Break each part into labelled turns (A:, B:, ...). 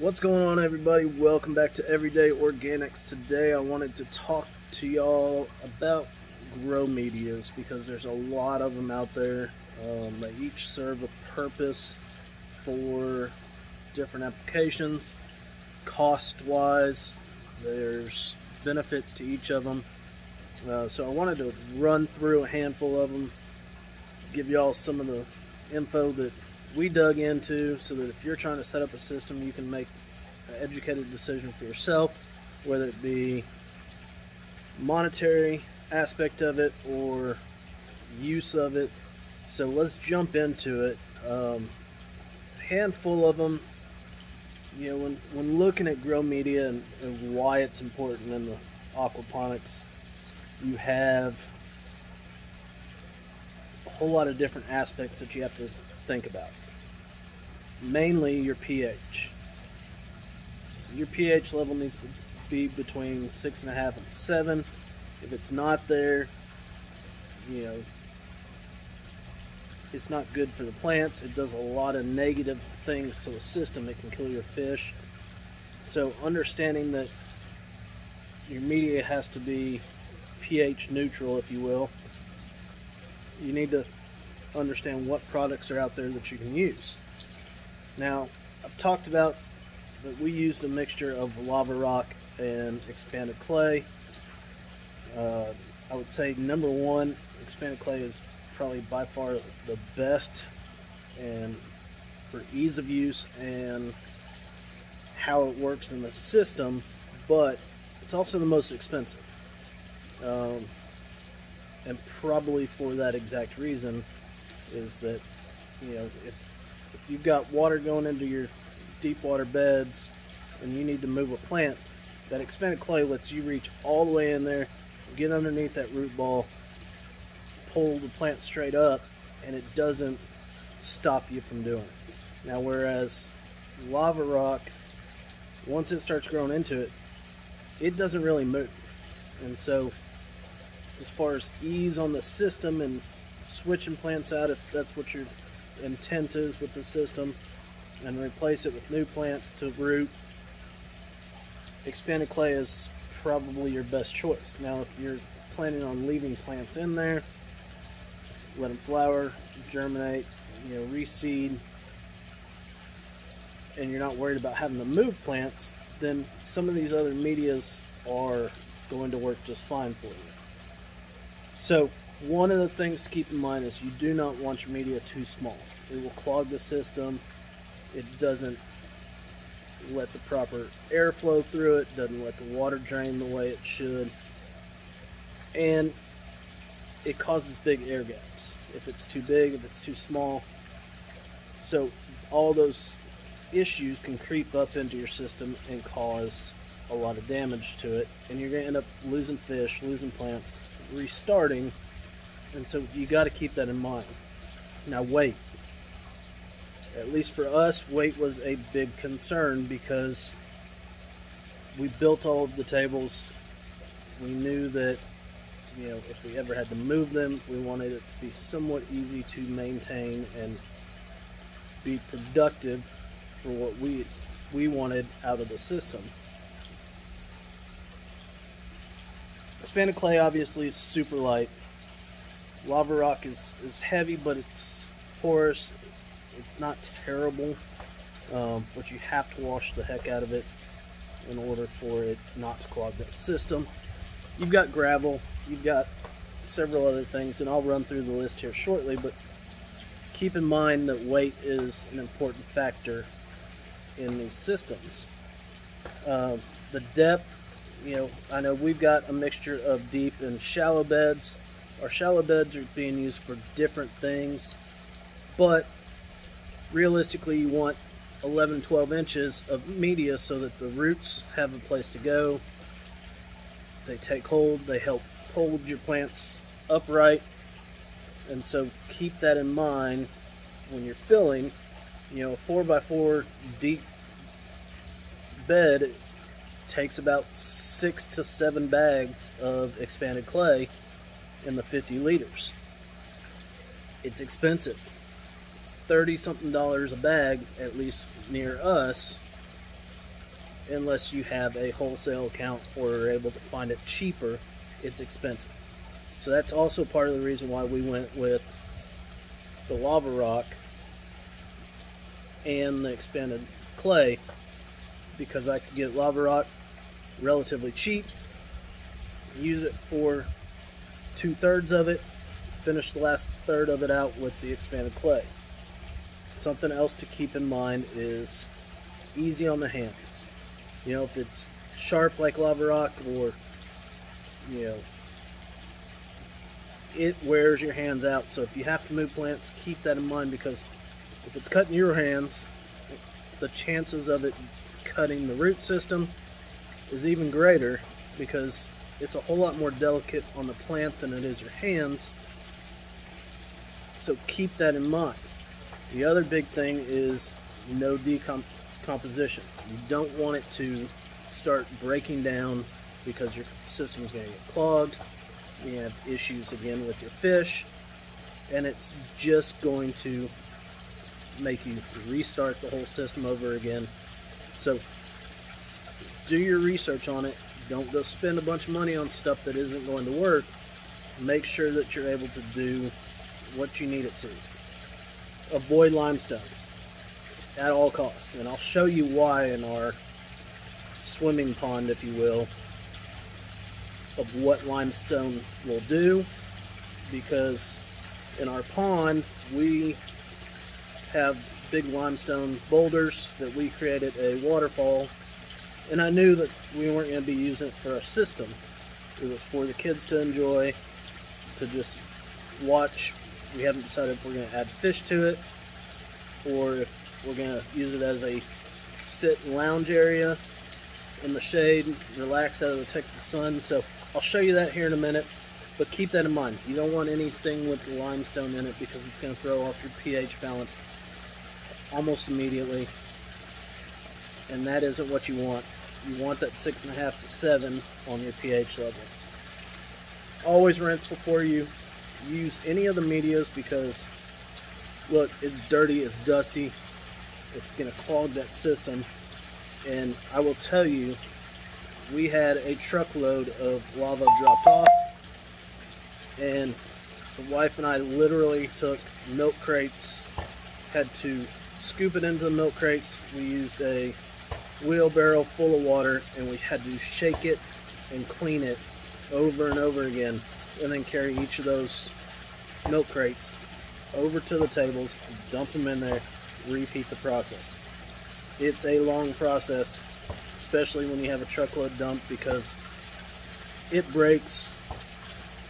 A: What's going on, everybody? Welcome back to Everyday Organics. Today, I wanted to talk to y'all about grow medias because there's a lot of them out there. Um, they each serve a purpose for different applications. Cost wise, there's benefits to each of them. Uh, so, I wanted to run through a handful of them, give y'all some of the info that we dug into so that if you're trying to set up a system, you can make an educated decision for yourself, whether it be monetary aspect of it or use of it. So let's jump into it. Um, handful of them. You know, when, when looking at grow media and, and why it's important in the aquaponics, you have whole lot of different aspects that you have to think about. Mainly your pH. Your pH level needs to be between six and a half and seven. If it's not there, you know, it's not good for the plants. It does a lot of negative things to the system. It can kill your fish. So understanding that your media has to be pH neutral, if you will, you need to understand what products are out there that you can use. Now, I've talked about that we used a mixture of lava rock and expanded clay. Uh, I would say number one, expanded clay is probably by far the best and for ease of use and how it works in the system, but it's also the most expensive. Um, and probably for that exact reason is that you know if if you've got water going into your deep water beds and you need to move a plant that expanded clay lets you reach all the way in there get underneath that root ball pull the plant straight up and it doesn't stop you from doing it. Now whereas lava rock once it starts growing into it it doesn't really move. And so as far as ease on the system and switching plants out if that's what your intent is with the system and replace it with new plants to root. Expanded clay is probably your best choice. Now if you're planning on leaving plants in there let them flower germinate you know reseed and you're not worried about having to move plants then some of these other medias are going to work just fine for you so one of the things to keep in mind is you do not want your media too small. It will clog the system. It doesn't let the proper air flow through it, doesn't let the water drain the way it should. And it causes big air gaps. If it's too big, if it's too small. So all those issues can creep up into your system and cause a lot of damage to it. And you're going to end up losing fish, losing plants, restarting and so you got to keep that in mind. Now weight at least for us weight was a big concern because we built all of the tables. We knew that you know if we ever had to move them we wanted it to be somewhat easy to maintain and be productive for what we we wanted out of the system Expanded clay obviously is super light. Lava rock is, is heavy, but it's porous. It's not terrible, um, but you have to wash the heck out of it in order for it not to clog that system. You've got gravel, you've got several other things, and I'll run through the list here shortly, but keep in mind that weight is an important factor in these systems. Uh, the depth you know, I know we've got a mixture of deep and shallow beds. Our shallow beds are being used for different things, but realistically you want 11, 12 inches of media so that the roots have a place to go. They take hold, they help hold your plants upright, and so keep that in mind when you're filling. You know, a 4x4 deep bed takes about six to seven bags of expanded clay in the 50 liters. It's expensive. It's 30 something dollars a bag, at least near us. unless you have a wholesale account or are able to find it cheaper, it's expensive. So that's also part of the reason why we went with the lava rock and the expanded clay because I could get lava rock relatively cheap, use it for two thirds of it, finish the last third of it out with the expanded clay. Something else to keep in mind is easy on the hands. You know, if it's sharp like lava rock or, you know, it wears your hands out. So if you have to move plants, keep that in mind because if it's cutting your hands, the chances of it cutting the root system is even greater because it's a whole lot more delicate on the plant than it is your hands. So keep that in mind. The other big thing is no decomposition. You don't want it to start breaking down because your system is going to get clogged. You have issues again with your fish, and it's just going to make you restart the whole system over again. So do your research on it. Don't go spend a bunch of money on stuff that isn't going to work. Make sure that you're able to do what you need it to. Avoid limestone at all costs. And I'll show you why in our swimming pond, if you will, of what limestone will do. Because in our pond, we have big limestone boulders that we created a waterfall and I knew that we weren't going to be using it for our system. It was for the kids to enjoy, to just watch. We haven't decided if we're going to add fish to it or if we're going to use it as a sit and lounge area in the shade, relax out of the Texas sun. So I'll show you that here in a minute. But keep that in mind. You don't want anything with limestone in it because it's going to throw off your pH balance almost immediately. And that isn't what you want you want that six and a half to seven on your pH level. Always rinse before you use any of the medias because look, it's dirty, it's dusty, it's gonna clog that system. And I will tell you, we had a truckload of lava dropped off and the wife and I literally took milk crates, had to scoop it into the milk crates. We used a wheelbarrow full of water and we had to shake it and clean it over and over again and then carry each of those milk crates over to the tables, dump them in there, repeat the process. It's a long process, especially when you have a truckload dump because it breaks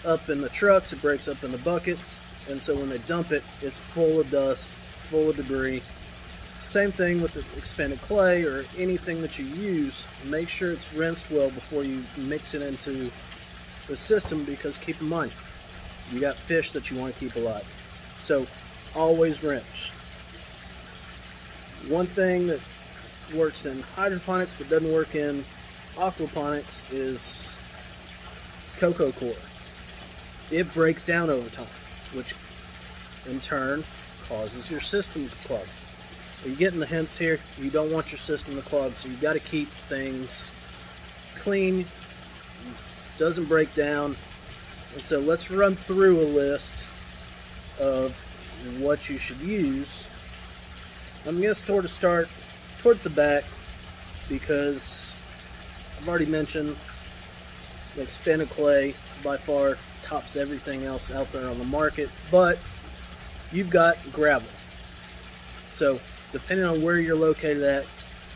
A: up in the trucks, it breaks up in the buckets, and so when they dump it, it's full of dust, full of debris, same thing with the expanded clay or anything that you use. Make sure it's rinsed well before you mix it into the system because keep in mind, you got fish that you want to keep alive. So always rinse. One thing that works in hydroponics but doesn't work in aquaponics is coco coir. It breaks down over time, which in turn causes your system to clog. Are you getting the hints here? You don't want your system to clog, so you've got to keep things clean, doesn't break down. And so let's run through a list of what you should use. I'm going to sort of start towards the back because I've already mentioned the expanded clay by far tops everything else out there on the market, but you've got gravel. So depending on where you're located at,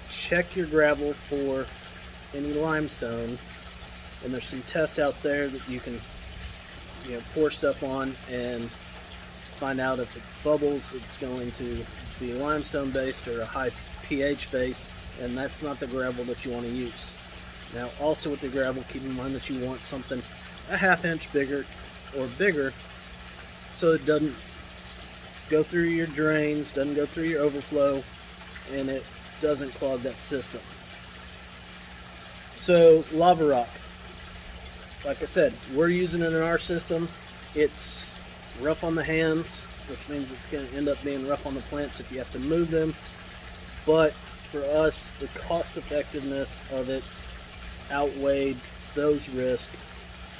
A: check your gravel for any limestone. And there's some tests out there that you can you know, pour stuff on and find out if it bubbles, it's going to be limestone based or a high pH base, and that's not the gravel that you want to use. Now, also with the gravel, keep in mind that you want something a half inch bigger or bigger so it doesn't go through your drains, doesn't go through your overflow, and it doesn't clog that system. So lava rock, like I said, we're using it in our system. It's rough on the hands, which means it's going to end up being rough on the plants if you have to move them. But for us, the cost effectiveness of it outweighed those risks.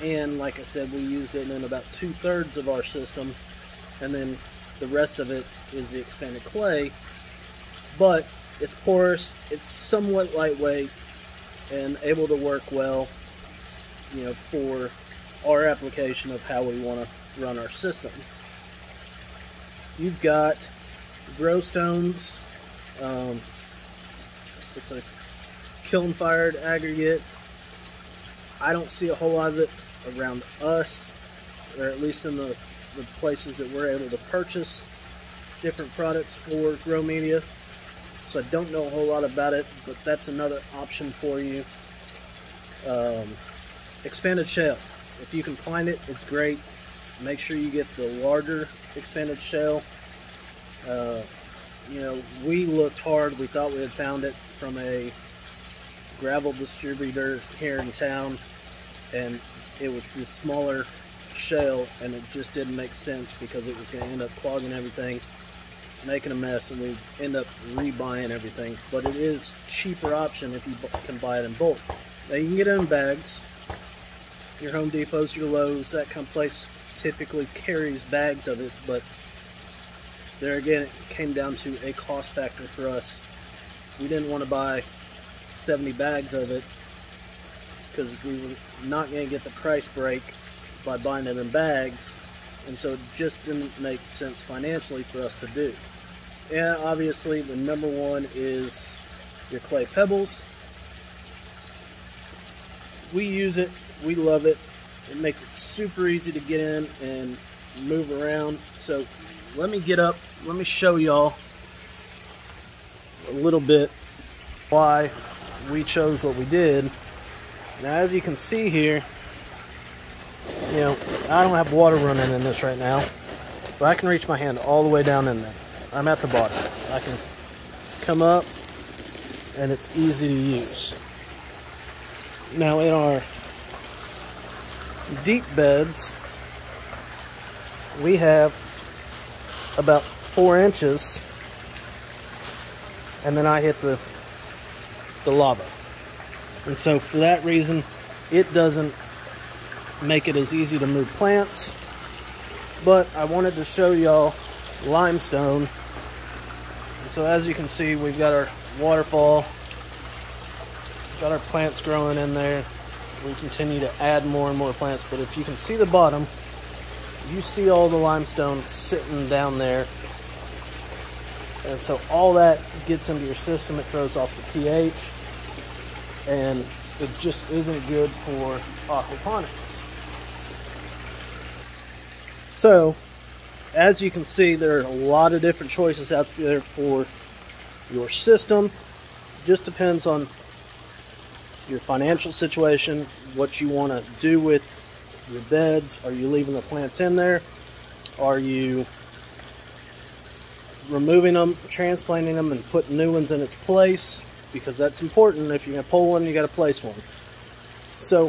A: And like I said, we used it in about two thirds of our system, and then the rest of it is the expanded clay. But it's porous, it's somewhat lightweight, and able to work well, you know, for our application of how we want to run our system. You've got grow stones. Um, it's a kiln fired aggregate. I don't see a whole lot of it around us, or at least in the, the places that we're able to purchase different products for grow media. So I don't know a whole lot about it, but that's another option for you. Um, expanded shell. If you can find it, it's great. Make sure you get the larger expanded shell. Uh, you know, we looked hard. We thought we had found it from a gravel distributor here in town, and it was this smaller shell, and it just didn't make sense because it was going to end up clogging everything, making a mess, and we end up rebuying everything. But it is cheaper option if you can buy it in bulk. Now you can get it in bags. Your Home Depots, your Lowe's, that kind of place typically carries bags of it, but there again, it came down to a cost factor for us. We didn't want to buy 70 bags of it because we were not going to get the price break by buying it in bags and so it just didn't make sense financially for us to do. And obviously the number one is your clay pebbles. We use it, we love it. It makes it super easy to get in and move around. So let me get up, let me show y'all a little bit why we chose what we did. Now as you can see here, you know, I don't have water running in this right now, but I can reach my hand all the way down in there. I'm at the bottom. I can come up and it's easy to use. Now in our deep beds, we have about four inches and then I hit the the lava. And so for that reason, it doesn't make it as easy to move plants. But I wanted to show y'all limestone. So as you can see, we've got our waterfall, got our plants growing in there. We continue to add more and more plants, but if you can see the bottom, you see all the limestone sitting down there. And so all that gets into your system, it throws off the pH, and it just isn't good for aquaponics. So, as you can see, there are a lot of different choices out there for your system. It Just depends on your financial situation, what you want to do with your beds? Are you leaving the plants in there? Are you removing them, transplanting them, and putting new ones in its place? Because that's important. If you're going to pull one, you got to place one. So,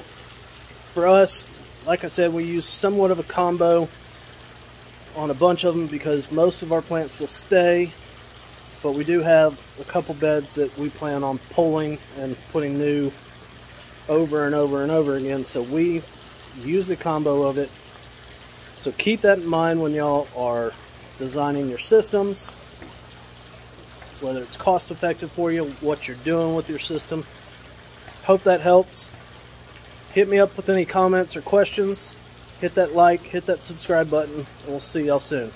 A: for us, like I said, we use somewhat of a combo on a bunch of them because most of our plants will stay but we do have a couple beds that we plan on pulling and putting new over and over and over again so we use the combo of it. So keep that in mind when y'all are designing your systems, whether it's cost effective for you, what you're doing with your system. Hope that helps. Hit me up with any comments or questions. Hit that like, hit that subscribe button, and we'll see y'all soon.